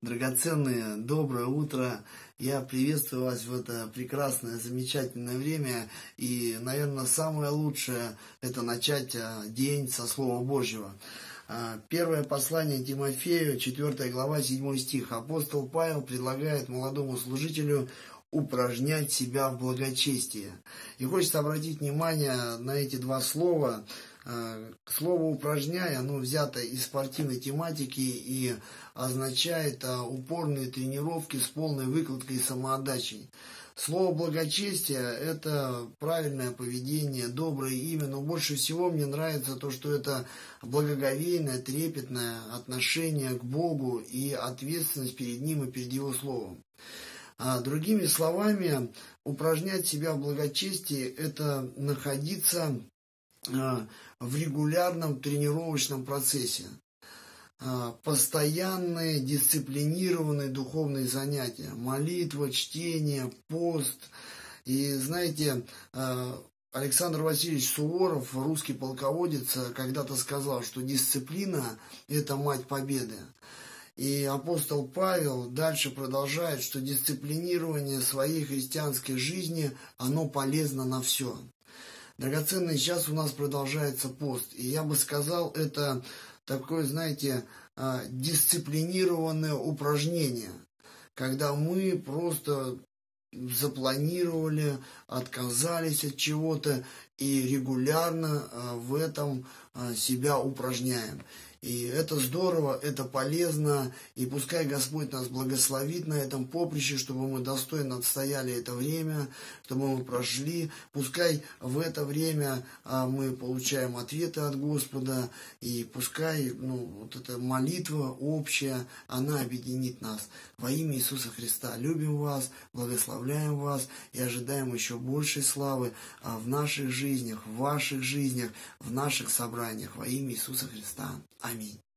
Драгоценные, доброе утро. Я приветствую вас в это прекрасное, замечательное время. И, наверное, самое лучшее – это начать а, день со Слова Божьего. А, первое послание Тимофею, 4 глава, 7 стих. Апостол Павел предлагает молодому служителю упражнять себя в благочестии. И хочется обратить внимание на эти два слова. Э, слово «упражняй», оно взято из спортивной тематики и означает э, упорные тренировки с полной выкладкой и самоотдачей. Слово «благочестие» – это правильное поведение, доброе имя, но больше всего мне нравится то, что это благоговейное, трепетное отношение к Богу и ответственность перед Ним и перед Его Словом. А другими словами, упражнять себя в благочестии – это находиться а, в регулярном тренировочном процессе. А, постоянные дисциплинированные духовные занятия, молитва, чтение, пост. И знаете, Александр Васильевич Суворов, русский полководец, когда-то сказал, что дисциплина – это мать победы. И апостол Павел дальше продолжает, что дисциплинирование своей христианской жизни, оно полезно на все. Драгоценный час у нас продолжается пост. И я бы сказал, это такое, знаете, а, дисциплинированное упражнение, когда мы просто запланировали, отказались от чего-то и регулярно а, в этом а, себя упражняем. И это здорово, это полезно, и пускай Господь нас благословит на этом поприще, чтобы мы достойно отстояли это время, чтобы мы прошли. Пускай в это время а, мы получаем ответы от Господа, и пускай ну, вот эта молитва общая, она объединит нас. Во имя Иисуса Христа любим вас, благословляем вас и ожидаем еще большей славы а, в наших жизнях, в ваших жизнях, в наших собраниях. Во имя Иисуса Христа. Amém.